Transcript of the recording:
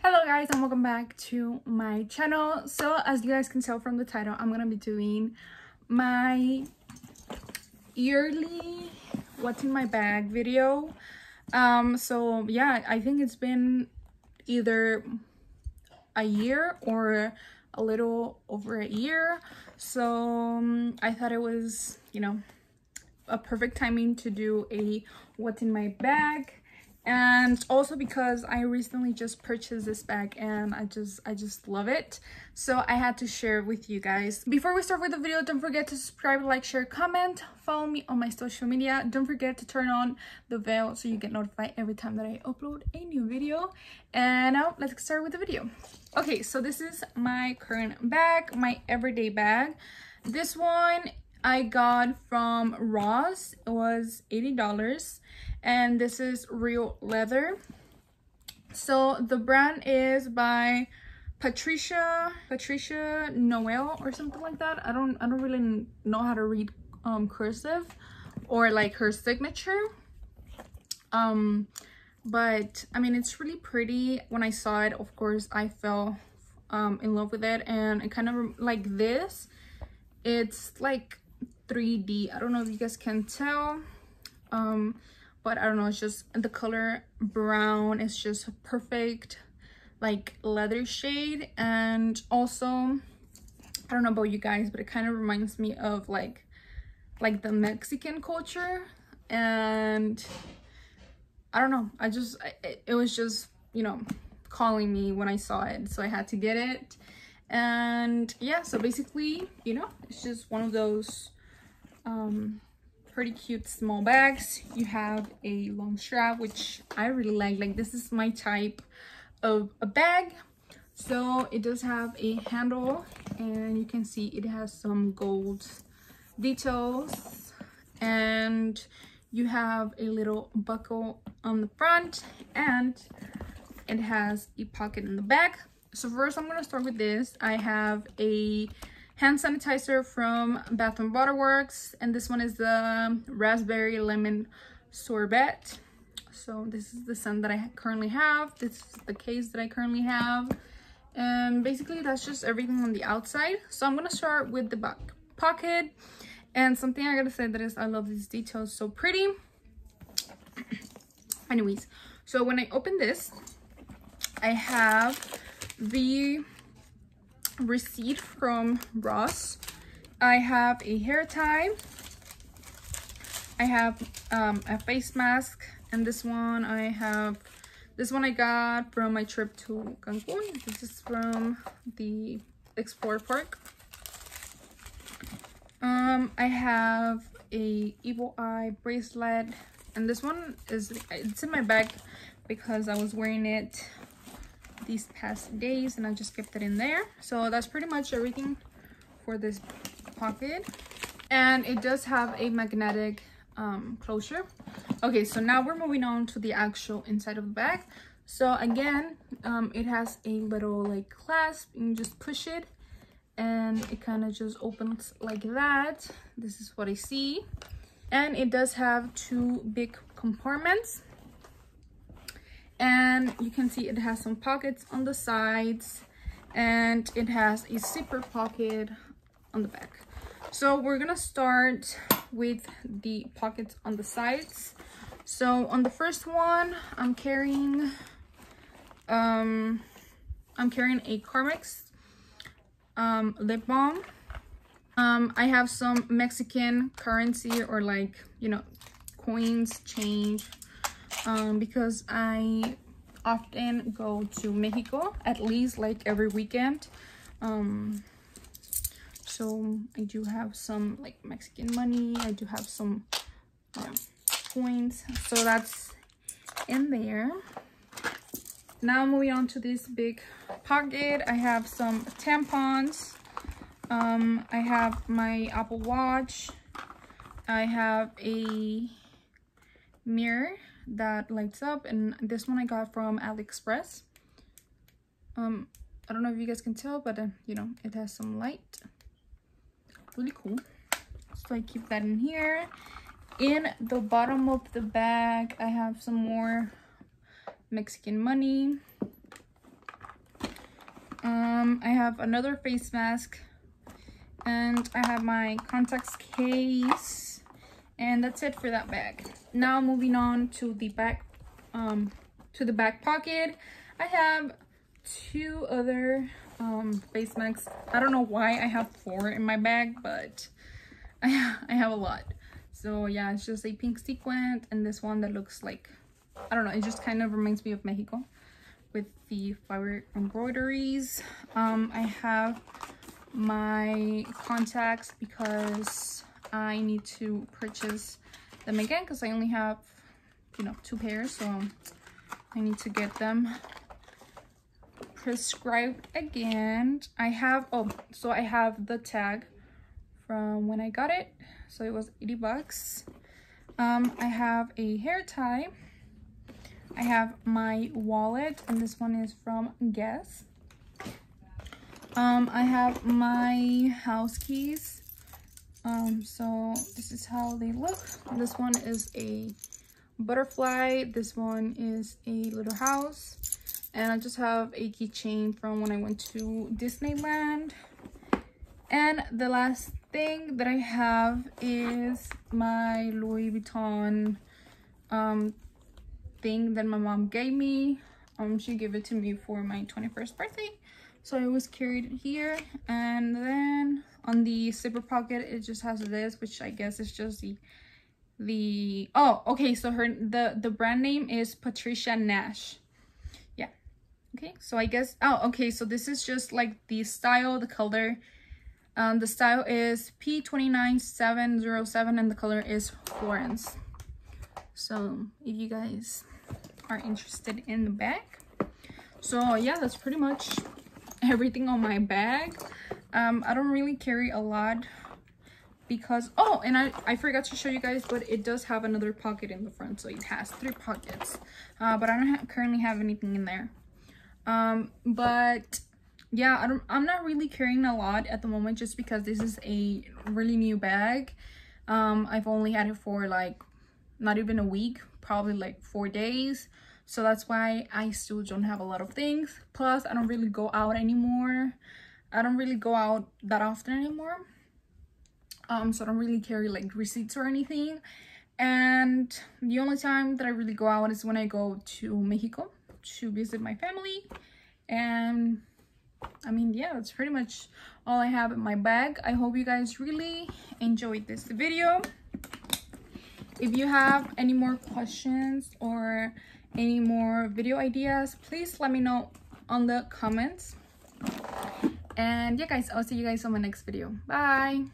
Hello guys and welcome back to my channel. So as you guys can tell from the title, I'm gonna be doing my yearly what's in my bag video. Um, so yeah, I think it's been either a year or a little over a year. So um, I thought it was, you know, a perfect timing to do a what's in my bag and also because I recently just purchased this bag and I just I just love it. So I had to share with you guys. Before we start with the video don't forget to subscribe like share comment follow me on my social media. Don't forget to turn on the bell so you get notified every time that I upload a new video. And now let's start with the video. Okay so this is my current bag my everyday bag. This one I got from Ross. It was $80 and this is real leather. So the brand is by Patricia Patricia Noel or something like that. I don't I don't really know how to read um cursive or like her signature. Um but I mean it's really pretty. When I saw it, of course, I fell um in love with it and it kind of like this. It's like 3D. I don't know if you guys can tell. Um, but I don't know, it's just the color brown is just perfect like leather shade. And also I don't know about you guys but it kind of reminds me of like like the Mexican culture. And I don't know I just it, it was just you know calling me when I saw it so I had to get it. And yeah so basically you know it's just one of those um, pretty cute small bags. You have a long strap, which I really like. Like this is my type of a bag. So it does have a handle and you can see it has some gold details and you have a little buckle on the front and it has a pocket in the back. So first I'm going to start with this. I have a hand sanitizer from Bath and Works and this one is the raspberry lemon sorbet. So this is the scent that I currently have. This is the case that I currently have. And basically that's just everything on the outside. So I'm gonna start with the back pocket. And something I gotta say that is I love these details so pretty. Anyways so when I open this I have the receipt from Ross. I have a hair tie. I have um, a face mask. And this one I have, this one I got from my trip to Cancun. This is from the Xplor Park. Um, I have a evil eye bracelet. And this one is, it's in my bag because I was wearing it these past days and I just kept it in there. So that's pretty much everything for this pocket. And it does have a magnetic um, closure. Okay, so now we're moving on to the actual inside of the bag. So again, um, it has a little like clasp. You just push it and it kind of just opens like that. This is what I see. And it does have two big compartments and you can see it has some pockets on the sides and it has a zipper pocket on the back. So we're gonna start with the pockets on the sides. So on the first one i'm carrying um i'm carrying a carmex um lip balm. Um i have some mexican currency or like you know coins change um, because I often go to Mexico at least like every weekend. Um, so I do have some like Mexican money. I do have some um, coins. So that's in there. Now moving on to this big pocket. I have some tampons. Um, I have my Apple Watch. I have a mirror that lights up and this one I got from AliExpress. Um, I don't know if you guys can tell, but uh, you know, it has some light. Really cool. So I keep that in here. In the bottom of the bag, I have some more Mexican money. Um, I have another face mask and I have my contacts case and that's it for that bag. Now moving on to the back, um, to the back pocket. I have two other um, face masks. I don't know why I have four in my bag, but I, I have a lot. So yeah, it's just a pink sequin and this one that looks like, I don't know, it just kind of reminds me of Mexico with the flower embroideries. Um, I have my contacts because I need to purchase them again because I only have, you know, two pairs. So I need to get them prescribed again. I have, oh, so I have the tag from when I got it. So it was 80 bucks. Um, I have a hair tie. I have my wallet and this one is from Guess. Um, I have my house keys. Um, so this is how they look. This one is a butterfly. This one is a little house. And I just have a keychain from when I went to Disneyland. And the last thing that I have is my Louis Vuitton um, thing that my mom gave me. Um, she gave it to me for my 21st birthday so I always carried it here and then on the zipper pocket it just has this which I guess is just the the oh okay so her the the brand name is Patricia Nash. Yeah okay so I guess oh okay so this is just like the style the color. Um the style is P29707 and the color is Florence. So if you guys are interested in the bag so yeah that's pretty much everything on my bag um i don't really carry a lot because oh and i i forgot to show you guys but it does have another pocket in the front so it has three pockets. Uh but i don't ha currently have anything in there. Um but yeah I don't, i'm not really carrying a lot at the moment just because this is a really new bag. Um i've only had it for like not even a week probably like four days. So that's why i still don't have a lot of things. Plus i don't really go out anymore i don't really go out that often anymore. Um so i don't really carry like receipts or anything. And the only time that i really go out is when i go to mexico to visit my family. And i mean yeah that's pretty much all i have in my bag. I hope you guys really enjoyed this video. If you have any more questions or any more video ideas please let me know on the comments and yeah guys i'll see you guys on my next video. Bye